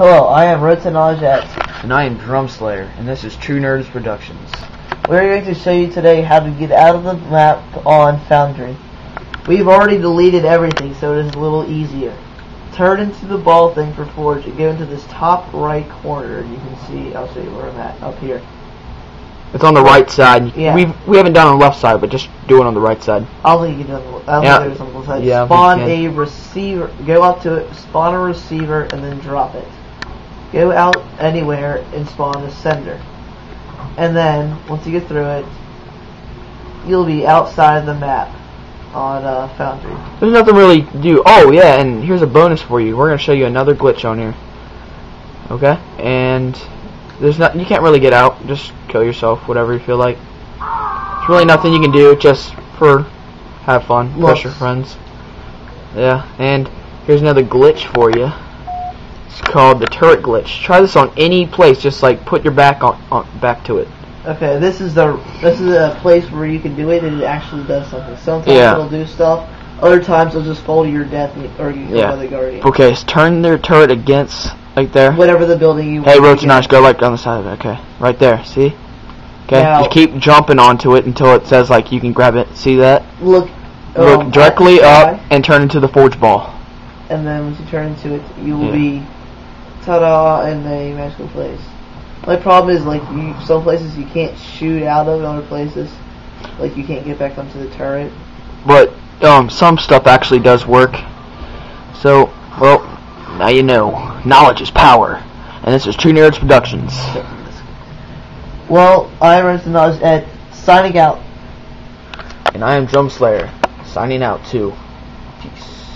Hello, I am Rotanajat. And I am Drum Slayer, and this is True Nerds Productions. We're going to show you today how to get out of the map on Foundry. We've already deleted everything, so it is a little easier. Turn into the ball thing for Forge and go into this top right corner. You can see, I'll show you where I'm at, up here. It's on the right side. Yeah. We we haven't done on the left side, but just do it on the right side. I'll think you can do it. I'll Yeah. think on the side. Yeah, I spawn a receiver. Go up to it, spawn a receiver, and then drop it. Go out anywhere and spawn a sender. And then, once you get through it, you'll be outside the map on uh, Foundry. There's nothing really to do. Oh yeah, and here's a bonus for you. We're gonna show you another glitch on here. Okay, and there's not. You can't really get out. Just kill yourself, whatever you feel like. There's really nothing you can do. Just for have fun, Looks. pressure friends. Yeah, and here's another glitch for you. It's called the turret glitch. Try this on any place. Just like put your back on, on back to it. Okay, this is the this is a place where you can do it and it actually does something. Sometimes Yeah. it'll do stuff. Other times it'll just fall to your death or you kill Yeah. by the guardian. Okay, so turn their turret against like there. Whatever the building you Hey, Roach go like on the side of it. Okay, right there. See? Okay, Now- just keep jumping onto it until it says like you can grab it. See that? Look Look um, directly up and turn into the forge ball. and then once you turn into it, you will Yeah. be ta-da in a magical place. My problem is like you, some places you can't shoot out of, other places like you can't get back onto the turret. But um, some stuff actually does work. So, well, now you know. Knowledge is power, and this is True Nerds Productions. Well, I'm Renson at signing out. And I am Drum Slayer, signing out too. Peace.